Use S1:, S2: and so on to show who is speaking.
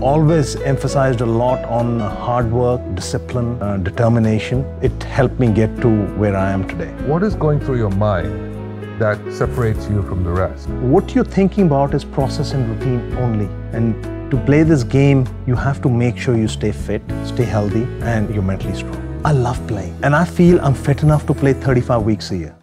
S1: always emphasized a lot on hard work, discipline, uh, determination. It helped me get to where I am today.
S2: What is going through your mind that separates you from the rest?
S1: What you're thinking about is process and routine only. And to play this game, you have to make sure you stay fit, stay healthy, and you're mentally strong. I love playing, and I feel I'm fit enough to play 35 weeks a year.